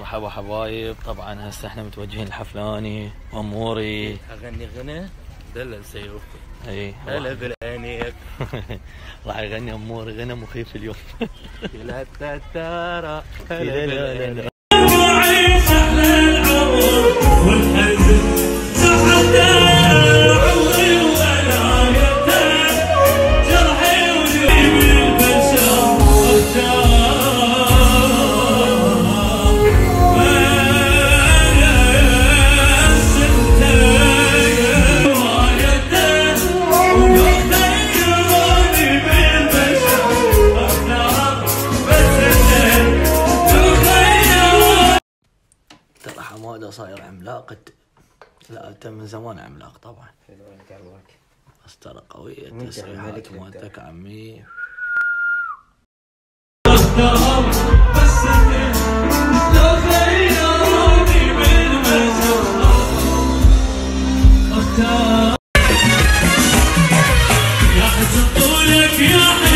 مرحبا حبايب. طبعا هسه إحنا متوجهين لحفلاني واموري أغني غنى دلل سيوف إي هلا بالانيب راح يغني اموري غنى مخيف اليوم. لا تتارى لا هلا حماده صاير عملاق. لا أنت من زمان عملاق طبعا. بس ترى قوية انت. مالتك عمي. يا حسن طولك يا